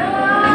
Yeah.